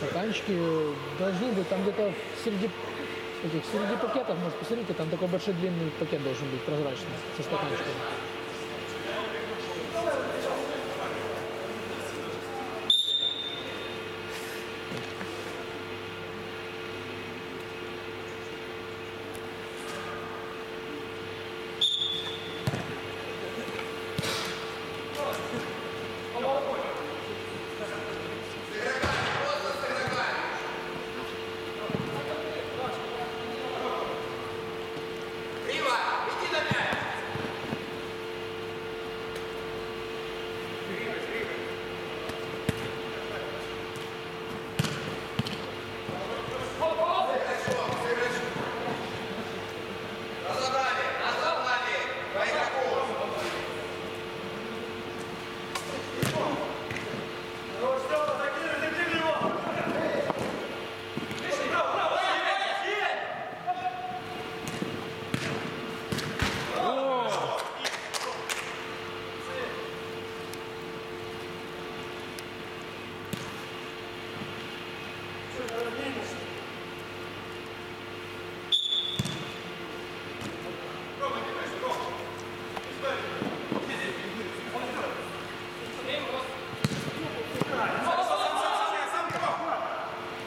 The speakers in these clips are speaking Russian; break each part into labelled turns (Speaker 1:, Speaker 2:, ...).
Speaker 1: Стаканчики должны быть там где-то среди этих, среди пакетов, может, посмотрите, там такой большой длинный пакет должен быть прозрачный со стаканчиками.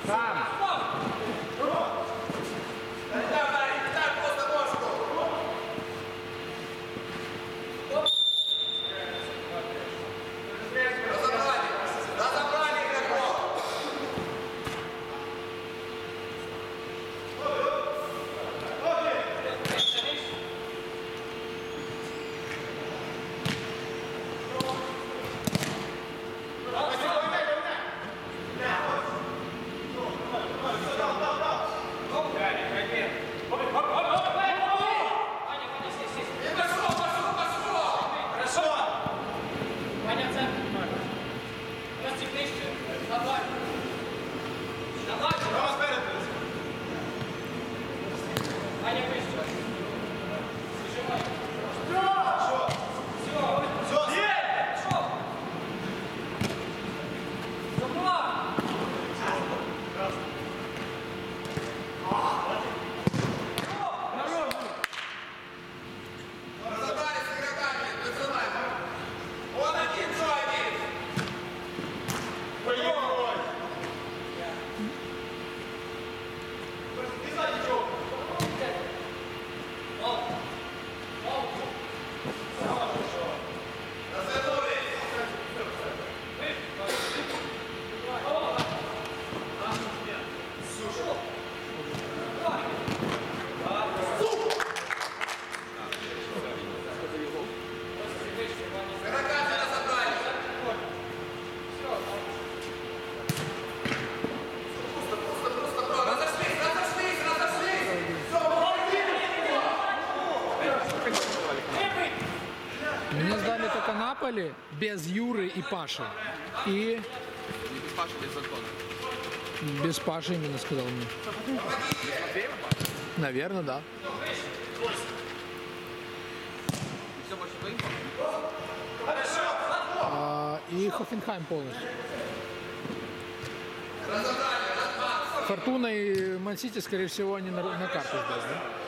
Speaker 1: Sam. Паши. И
Speaker 2: Паша без закона.
Speaker 1: без Паши именно сказал мне. Наверное, да. А, и Хофенхайм полностью. Фортуна и Мансити, скорее всего, они на, на карту ждут, да?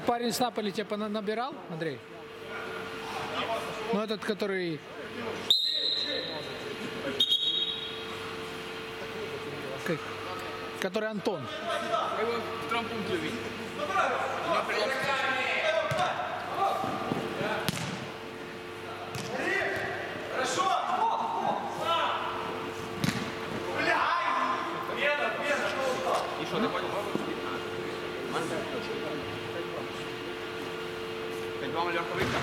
Speaker 1: Этот парень с Наполи тебя набирал, Андрей? Ну, этот, который... Как- Который Антон.
Speaker 2: Что, ты понял? Пять два малерка выиграл.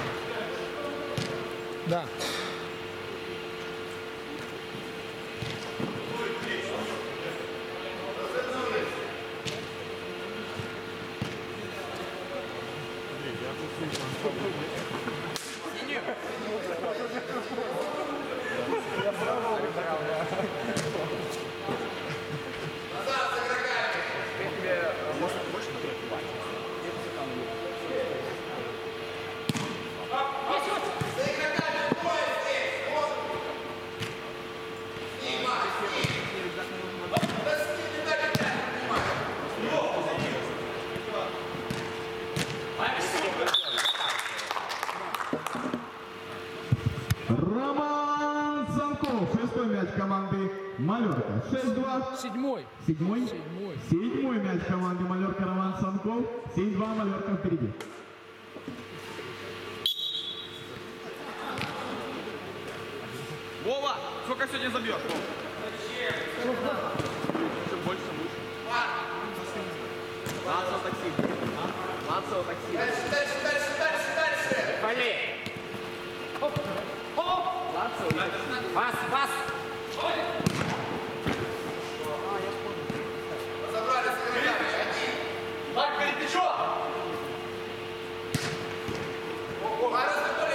Speaker 1: Да.
Speaker 3: Роман Малерка. 6-2.
Speaker 1: Седьмой.
Speaker 3: Седьмой.
Speaker 1: Седьмой.
Speaker 3: Седьмой мяч команды Малерка Роман Санков. 7-2 Малерка впереди.
Speaker 2: Вова, сколько сегодня забьешь? Чем больше, лучше. Лацо такси. Лацо такси.
Speaker 4: Дальше, дальше, дальше, дальше, дальше.
Speaker 5: Пали.
Speaker 2: Лацо и такси.
Speaker 5: Пас, пас.
Speaker 2: Para,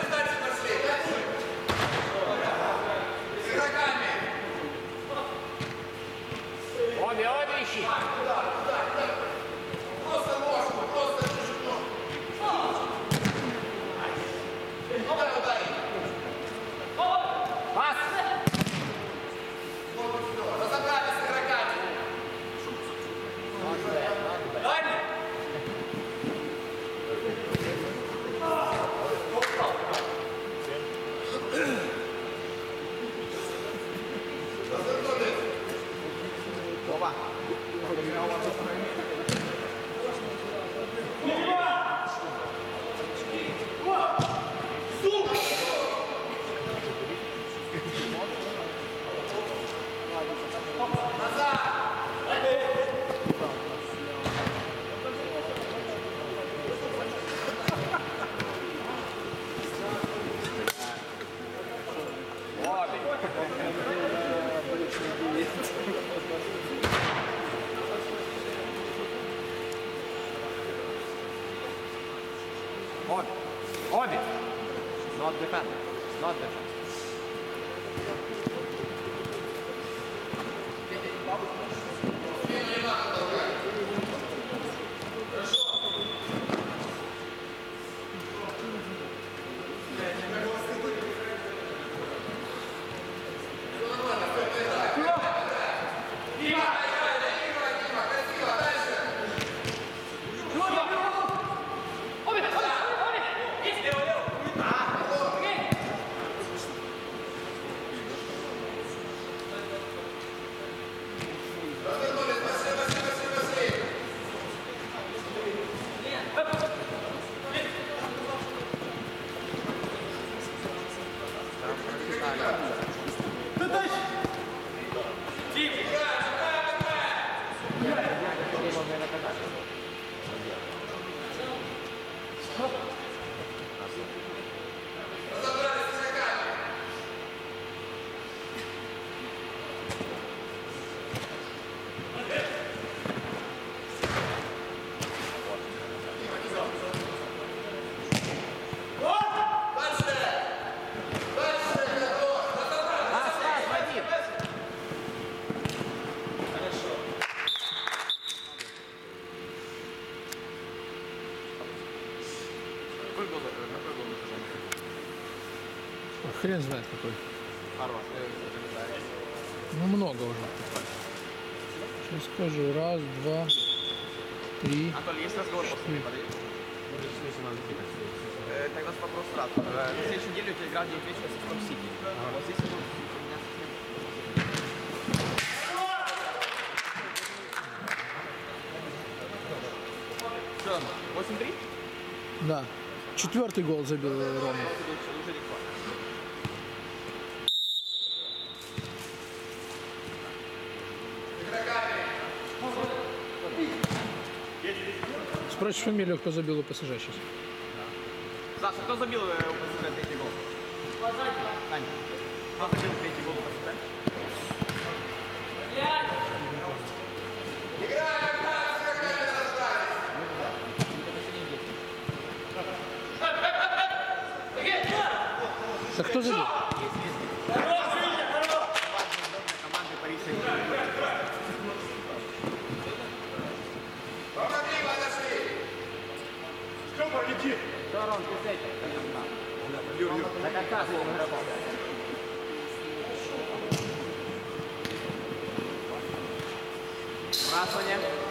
Speaker 1: Хрен знает какой. Ну, много уже. Сейчас скажу. Раз, два, три,
Speaker 2: Анатолий, есть разговор после подъезда? Э, Тогда вопрос сразу. Э, На следующей неделе у тебя игра в 9 вечера с Том Сити. Вот здесь совсем- Что, 8-3?
Speaker 1: Да. Четвертый гол забил э, Рома.
Speaker 2: Уже легко.
Speaker 1: Спросишь фамилию, кто забил у ПСЖ сейчас.
Speaker 2: Саша, кто забил э, у ПСЖ третий гол? Таня. Кто забил третий гол?
Speaker 1: Так кто забил?
Speaker 2: Кто,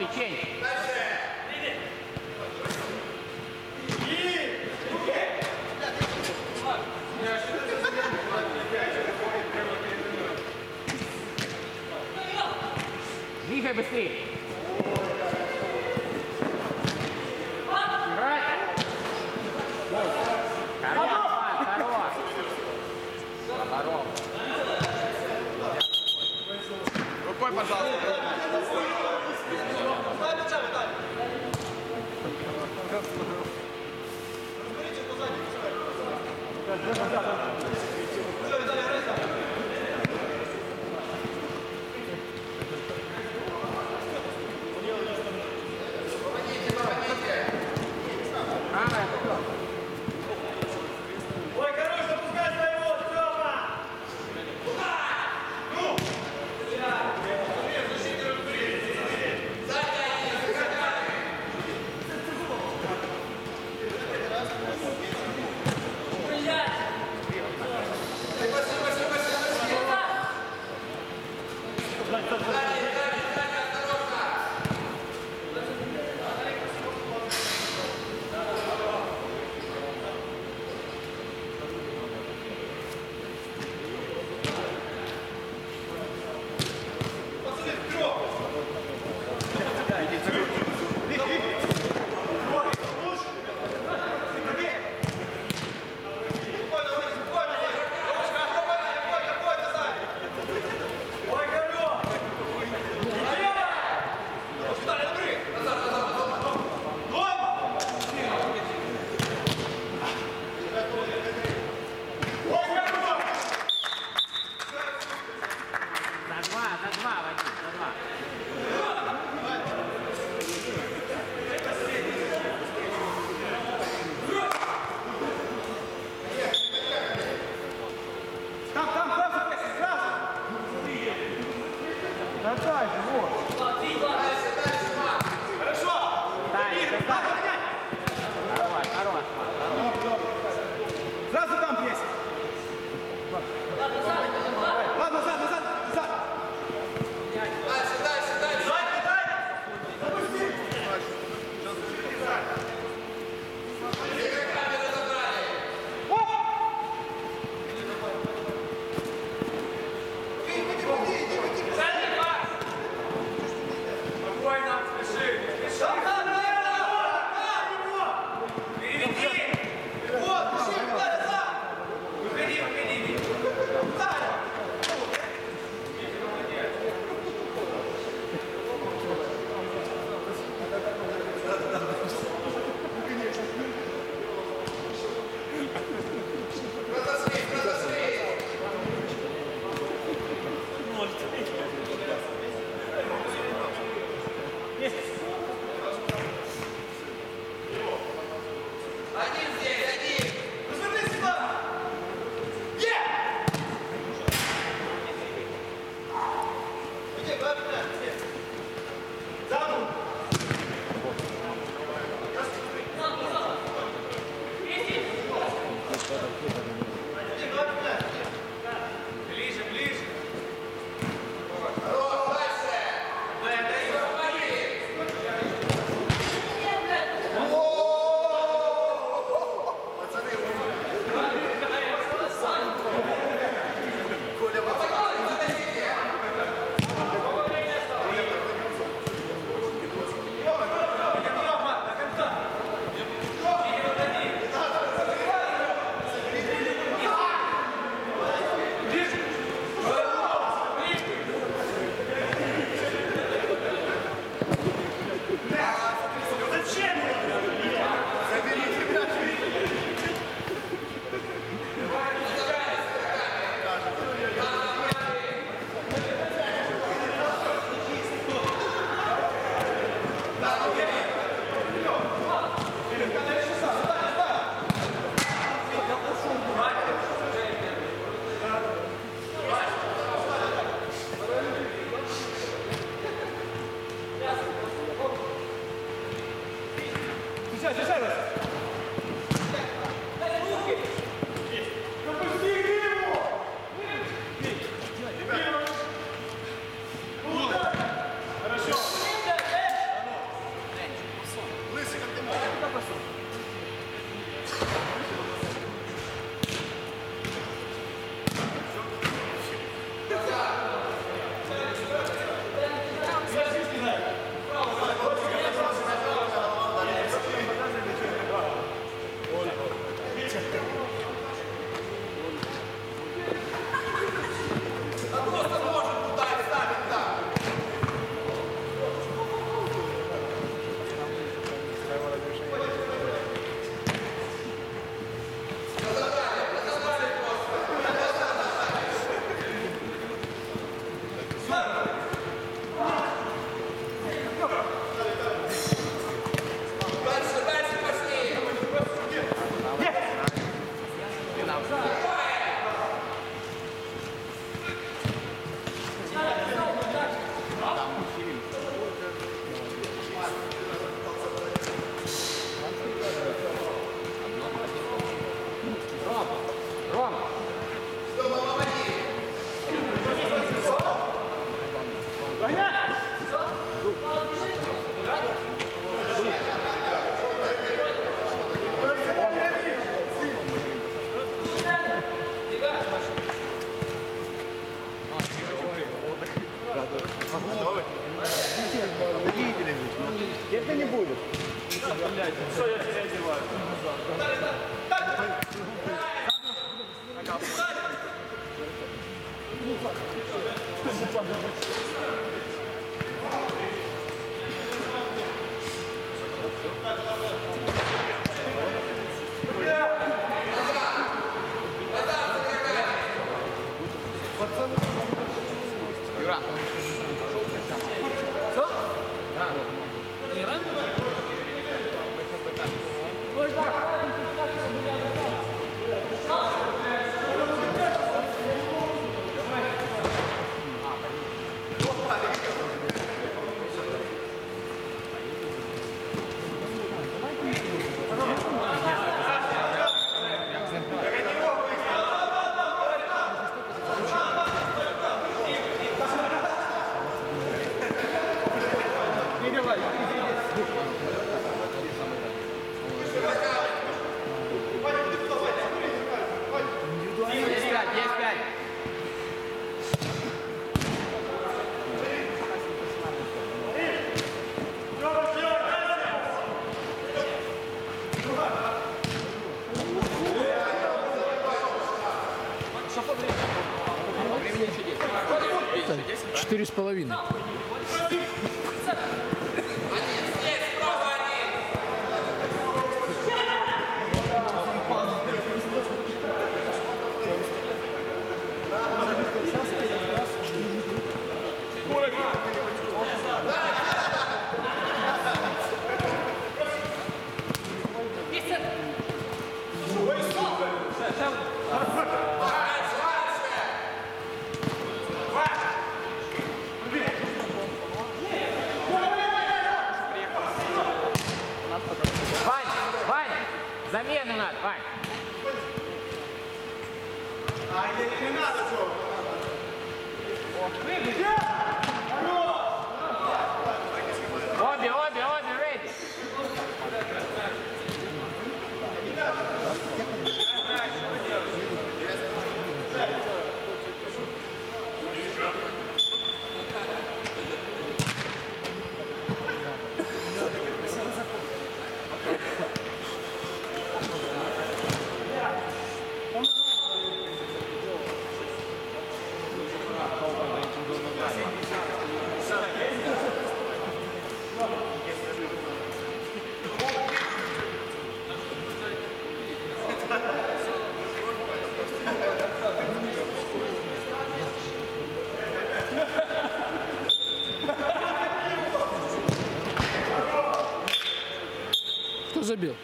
Speaker 2: Обе, чень. Двигай быстрее. Играть. Хорош, хорош. Хорош.
Speaker 5: Рукой, пожалуйста. Юра. Есть 10. Замену надо, Вань. Обе, обе, обе, ready.
Speaker 1: Кто забил?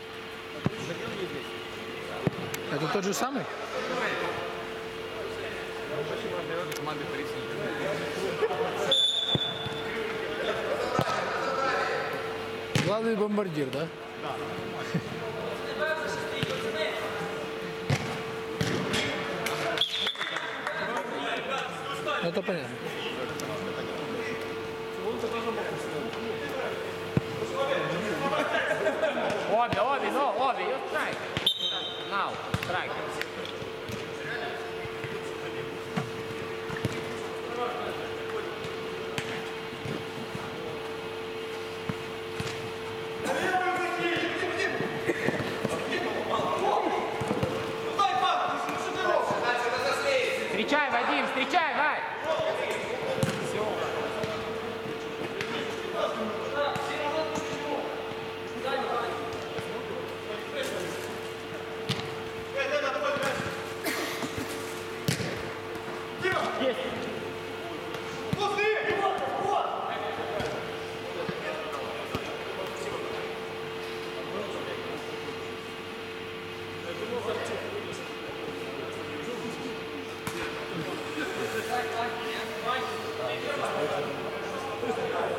Speaker 1: Это тот же самый? Главный бомбардир, да? Это понятно.
Speaker 5: Обе, обе, no, обе,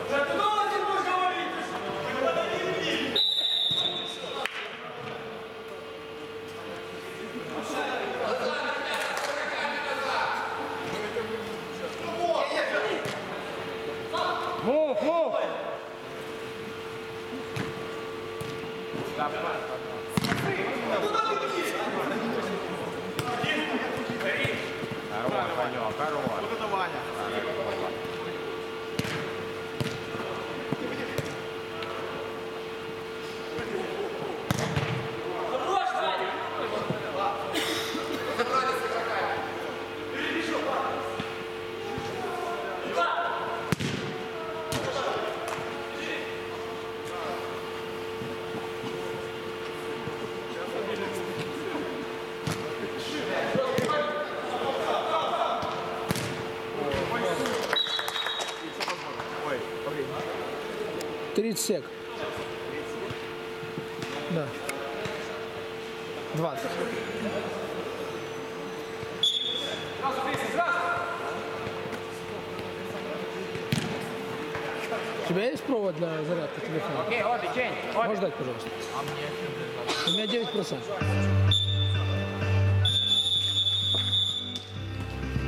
Speaker 6: Let's go!
Speaker 1: 30 сек. Да. 20.
Speaker 6: Сразу, Крис, сразу.
Speaker 1: У тебя есть провод для зарядки телефона?
Speaker 5: Окей, Жень.
Speaker 1: Можешь дать, пожалуйста? У меня 9%.